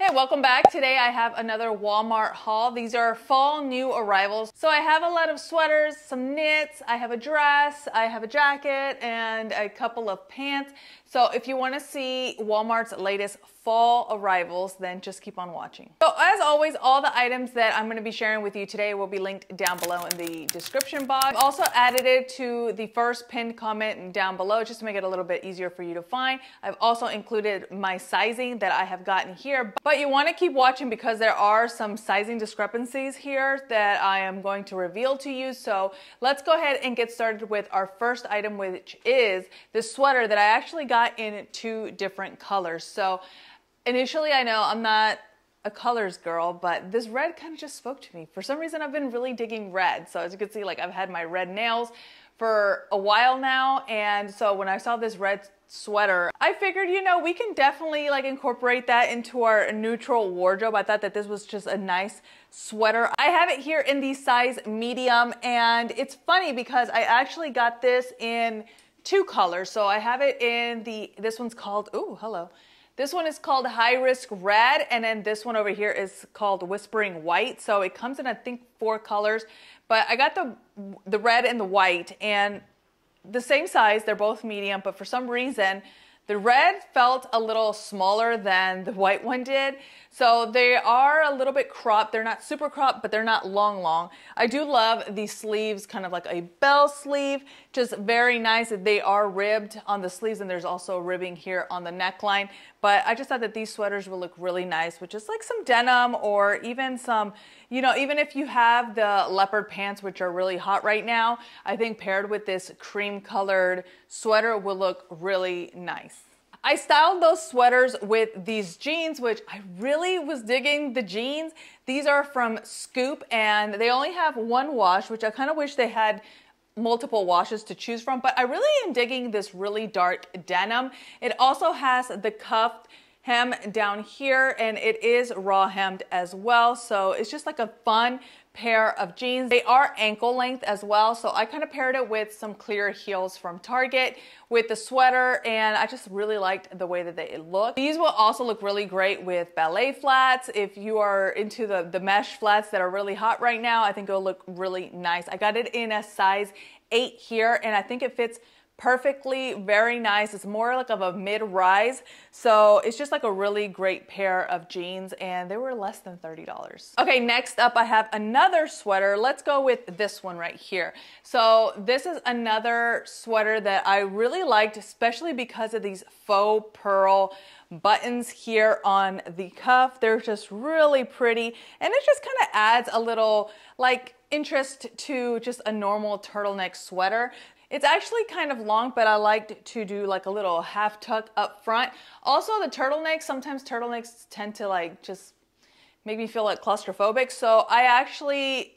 Hey, welcome back. Today I have another Walmart haul. These are fall new arrivals. So I have a lot of sweaters, some knits, I have a dress, I have a jacket, and a couple of pants. So if you want to see Walmart's latest fall arrivals, then just keep on watching. So as always, all the items that I'm going to be sharing with you today will be linked down below in the description box. I've also added it to the first pinned comment down below just to make it a little bit easier for you to find. I've also included my sizing that I have gotten here, but you want to keep watching because there are some sizing discrepancies here that I am going to reveal to you. So let's go ahead and get started with our first item, which is this sweater that I actually got in two different colors. So initially, I know I'm not a colors girl, but this red kind of just spoke to me. For some reason, I've been really digging red. So as you can see, like I've had my red nails for a while now. And so when I saw this red sweater, I figured, you know, we can definitely like incorporate that into our neutral wardrobe. I thought that this was just a nice sweater. I have it here in the size medium and it's funny because I actually got this in two colors. So I have it in the, this one's called, oh, hello. This one is called High Risk Red, and then this one over here is called Whispering White. So it comes in, I think, four colors. But I got the the red and the white, and the same size. They're both medium, but for some reason, the red felt a little smaller than the white one did. So they are a little bit cropped. They're not super cropped, but they're not long, long. I do love these sleeves, kind of like a bell sleeve, just very nice. That they are ribbed on the sleeves and there's also ribbing here on the neckline. But I just thought that these sweaters will look really nice with just like some denim or even some, you know, even if you have the leopard pants, which are really hot right now, I think paired with this cream colored sweater will look really nice. I styled those sweaters with these jeans, which I really was digging the jeans. These are from Scoop and they only have one wash, which I kind of wish they had multiple washes to choose from, but I really am digging this really dark denim. It also has the cuffed hem down here and it is raw hemmed as well. So it's just like a fun pair of jeans. They are ankle length as well. So I kind of paired it with some clear heels from Target with the sweater and I just really liked the way that they look. These will also look really great with ballet flats. If you are into the, the mesh flats that are really hot right now, I think it'll look really nice. I got it in a size eight here and I think it fits perfectly, very nice. It's more like of a mid-rise. So it's just like a really great pair of jeans and they were less than $30. Okay, next up I have another sweater. Let's go with this one right here. So this is another sweater that I really liked, especially because of these faux pearl buttons here on the cuff. They're just really pretty and it just kind of adds a little like interest to just a normal turtleneck sweater. It's actually kind of long, but I liked to do like a little half tuck up front. Also the turtlenecks, sometimes turtlenecks tend to like just make me feel like claustrophobic. So I actually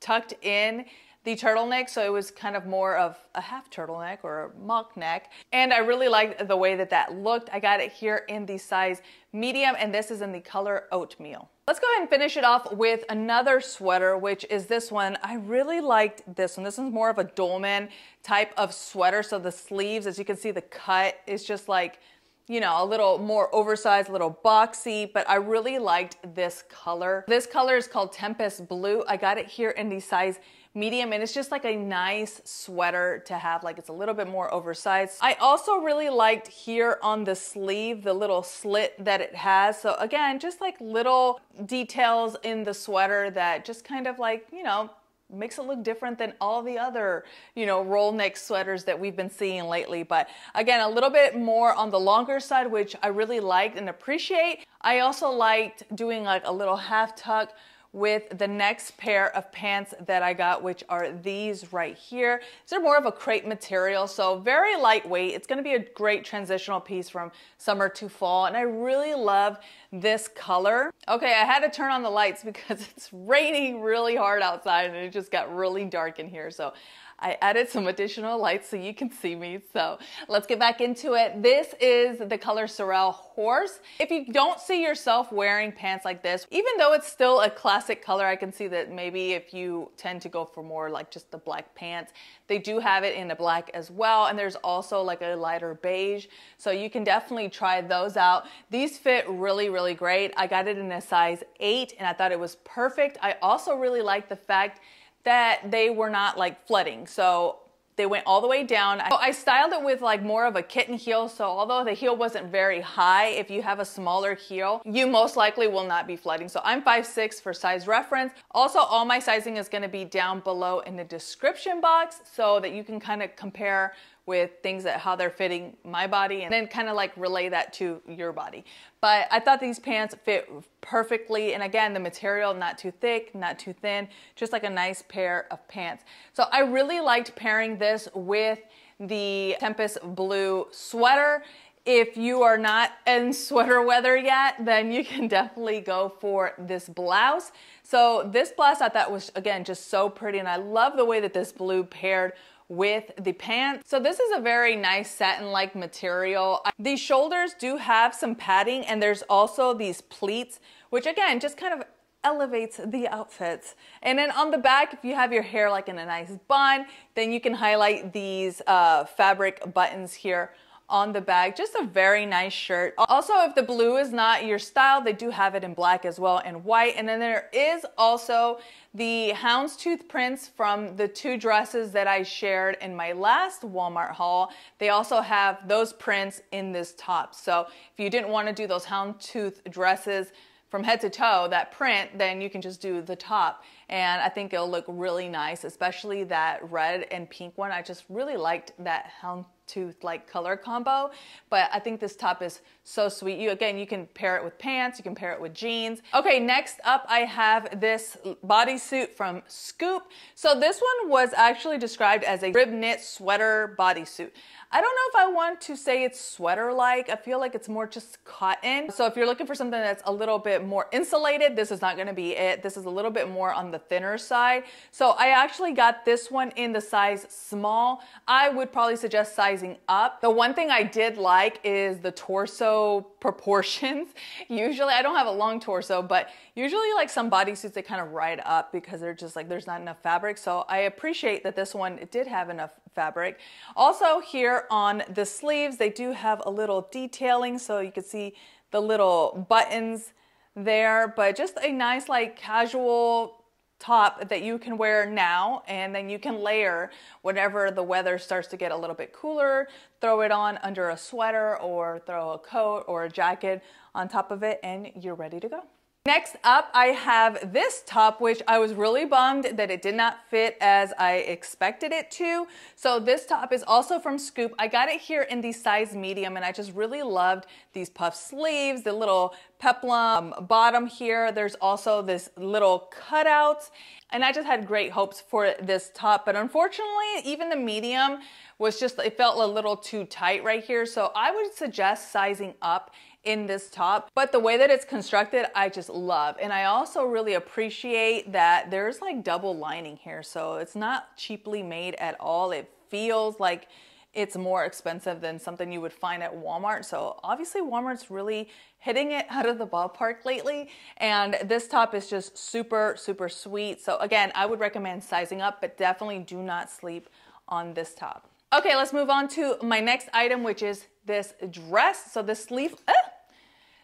tucked in the turtleneck so it was kind of more of a half turtleneck or a mock neck and I really liked the way that that looked. I got it here in the size medium and this is in the color oatmeal. Let's go ahead and finish it off with another sweater, which is this one. I really liked this one. This one's more of a dolman type of sweater. So the sleeves, as you can see, the cut is just like, you know, a little more oversized, a little boxy, but I really liked this color. This color is called Tempest Blue. I got it here in the size medium and it's just like a nice sweater to have like it's a little bit more oversized. I also really liked here on the sleeve the little slit that it has. So again, just like little details in the sweater that just kind of like, you know, makes it look different than all the other, you know, roll neck sweaters that we've been seeing lately. But again, a little bit more on the longer side, which I really liked and appreciate. I also liked doing like a little half tuck with the next pair of pants that I got, which are these right here. These are more of a crepe material, so very lightweight. It's gonna be a great transitional piece from summer to fall, and I really love this color. Okay, I had to turn on the lights because it's raining really hard outside and it just got really dark in here, so I added some additional lights so you can see me. So let's get back into it. This is the color Sorrel Horse. If you don't see yourself wearing pants like this, even though it's still a classic color, I can see that maybe if you tend to go for more like just the black pants, they do have it in a black as well. And there's also like a lighter beige. So you can definitely try those out. These fit really, really great. I got it in a size eight and I thought it was perfect. I also really like the fact that they were not like flooding. So they went all the way down. I styled it with like more of a kitten heel. So although the heel wasn't very high, if you have a smaller heel, you most likely will not be flooding. So I'm 5'6 for size reference. Also, all my sizing is gonna be down below in the description box so that you can kind of compare with things that how they're fitting my body and then kind of like relay that to your body. But I thought these pants fit perfectly. And again, the material, not too thick, not too thin, just like a nice pair of pants. So I really liked pairing this with the Tempest Blue sweater. If you are not in sweater weather yet, then you can definitely go for this blouse. So this blouse I thought was, again, just so pretty. And I love the way that this blue paired with the pants. So this is a very nice satin-like material. The shoulders do have some padding and there's also these pleats, which again, just kind of elevates the outfits. And then on the back, if you have your hair like in a nice bun, then you can highlight these uh, fabric buttons here on the bag. Just a very nice shirt. Also, if the blue is not your style, they do have it in black as well and white. And then there is also the houndstooth prints from the two dresses that I shared in my last Walmart haul. They also have those prints in this top. So if you didn't want to do those houndstooth dresses, from head to toe, that print, then you can just do the top. And I think it'll look really nice, especially that red and pink one. I just really liked that hound tooth like color combo but I think this top is so sweet. You again you can pair it with pants you can pair it with jeans. Okay next up I have this bodysuit from Scoop. So this one was actually described as a rib knit sweater bodysuit I don't know if I want to say it's sweater like. I feel like it's more just cotton. So if you're looking for something that's a little bit more insulated, this is not gonna be it. This is a little bit more on the thinner side. So I actually got this one in the size small. I would probably suggest sizing up. The one thing I did like is the torso proportions. Usually, I don't have a long torso, but usually like some bodysuits, they kind of ride up because they're just like, there's not enough fabric. So I appreciate that this one, did have enough fabric. Also here on the sleeves, they do have a little detailing so you can see the little buttons there, but just a nice like casual top that you can wear now and then you can layer whenever the weather starts to get a little bit cooler throw it on under a sweater or throw a coat or a jacket on top of it and you're ready to go Next up, I have this top, which I was really bummed that it did not fit as I expected it to. So this top is also from Scoop. I got it here in the size medium and I just really loved these puff sleeves, the little peplum bottom here. There's also this little cutouts and I just had great hopes for this top. But unfortunately, even the medium was just, it felt a little too tight right here. So I would suggest sizing up in this top. But the way that it's constructed, I just love. And I also really appreciate that there's like double lining here. So it's not cheaply made at all. It feels like it's more expensive than something you would find at Walmart. So obviously Walmart's really hitting it out of the ballpark lately. And this top is just super, super sweet. So again, I would recommend sizing up, but definitely do not sleep on this top. Okay, let's move on to my next item, which is this dress. So the sleeve, uh,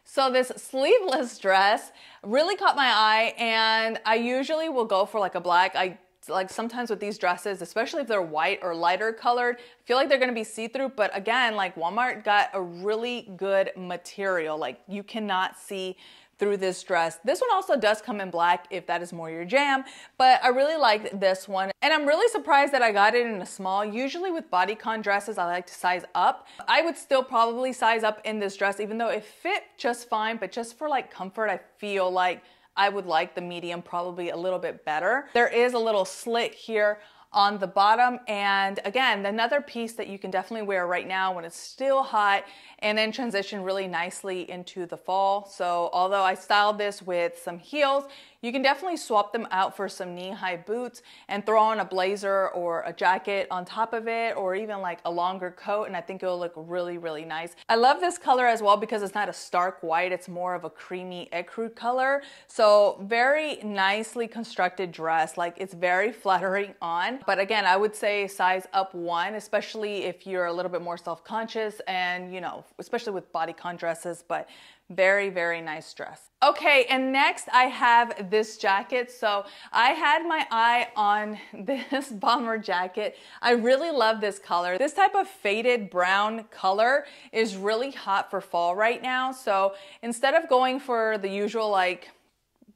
so this sleeveless dress really caught my eye and I usually will go for like a black. I like sometimes with these dresses, especially if they're white or lighter colored, I feel like they're gonna be see-through, but again, like Walmart got a really good material. Like you cannot see through this dress. This one also does come in black if that is more your jam, but I really like this one. And I'm really surprised that I got it in a small. Usually with bodycon dresses, I like to size up. I would still probably size up in this dress, even though it fit just fine, but just for like comfort, I feel like I would like the medium probably a little bit better. There is a little slit here on the bottom. And again, another piece that you can definitely wear right now when it's still hot and then transition really nicely into the fall. So although I styled this with some heels, you can definitely swap them out for some knee-high boots and throw on a blazer or a jacket on top of it or even like a longer coat and I think it'll look really, really nice. I love this color as well because it's not a stark white, it's more of a creamy ecru color. So very nicely constructed dress, like it's very flattering on. But again, I would say size up one, especially if you're a little bit more self-conscious and you know, especially with bodycon dresses, but very, very nice dress. Okay, and next I have this jacket. So I had my eye on this bomber jacket. I really love this color. This type of faded brown color is really hot for fall right now. So instead of going for the usual like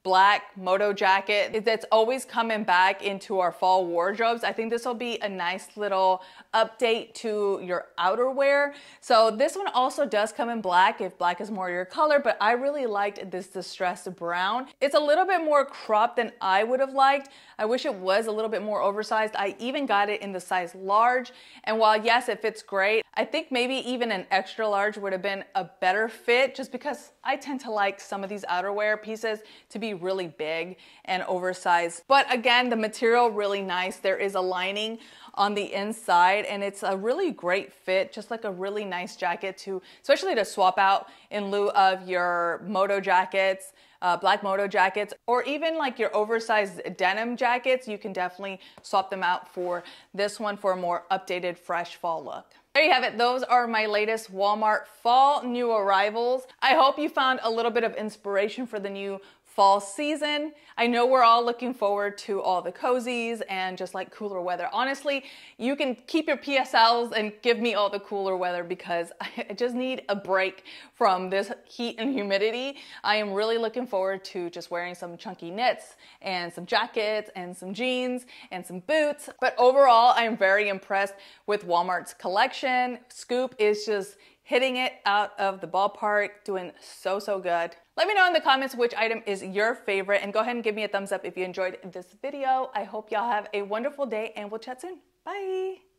black moto jacket that's always coming back into our fall wardrobes. I think this will be a nice little update to your outerwear. So this one also does come in black if black is more your color, but I really liked this distressed brown. It's a little bit more cropped than I would have liked. I wish it was a little bit more oversized. I even got it in the size large. And while yes, it fits great, I think maybe even an extra large would have been a better fit just because I tend to like some of these outerwear pieces to be really big and oversized. But again, the material really nice. There is a lining on the inside and it's a really great fit, just like a really nice jacket to, especially to swap out in lieu of your moto jackets, uh, black moto jackets, or even like your oversized denim jackets, you can definitely swap them out for this one for a more updated, fresh fall look. There you have it. Those are my latest Walmart fall new arrivals. I hope you found a little bit of inspiration for the new fall season. I know we're all looking forward to all the cozies and just like cooler weather. Honestly, you can keep your PSLs and give me all the cooler weather because I just need a break from this heat and humidity. I am really looking forward to just wearing some chunky knits and some jackets and some jeans and some boots. But overall, I am very impressed with Walmart's collection. Scoop is just hitting it out of the ballpark, doing so, so good. Let me know in the comments which item is your favorite and go ahead and give me a thumbs up if you enjoyed this video. I hope y'all have a wonderful day and we'll chat soon. Bye.